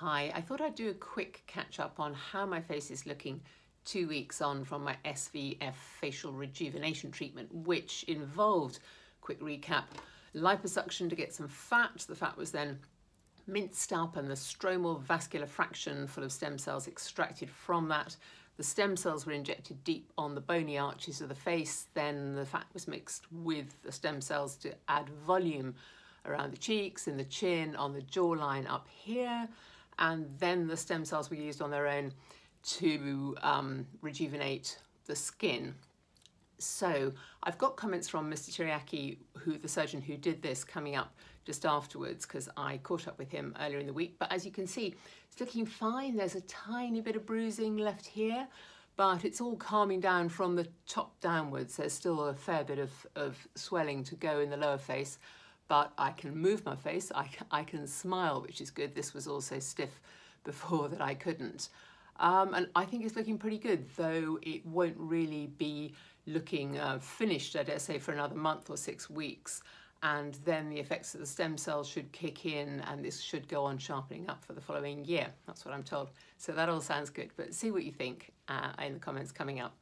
Hi, I thought I'd do a quick catch up on how my face is looking two weeks on from my SVF facial rejuvenation treatment, which involved, quick recap, liposuction to get some fat. The fat was then minced up and the stromal vascular fraction full of stem cells extracted from that. The stem cells were injected deep on the bony arches of the face, then the fat was mixed with the stem cells to add volume around the cheeks, in the chin, on the jawline up here, and then the stem cells were used on their own to um, rejuvenate the skin. So I've got comments from Mr. Tiryaki, who the surgeon who did this, coming up just afterwards because I caught up with him earlier in the week. But as you can see, it's looking fine. There's a tiny bit of bruising left here, but it's all calming down from the top downwards. There's still a fair bit of, of swelling to go in the lower face, but I can move my face, I, I can smile, which is good. This was also stiff before that I couldn't. Um, and I think it's looking pretty good, though it won't really be looking uh, finished, I dare say, for another month or six weeks. And then the effects of the stem cells should kick in and this should go on sharpening up for the following year. That's what I'm told. So that all sounds good, but see what you think uh, in the comments coming up.